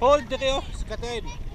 Hold, dito kayo, sikatin.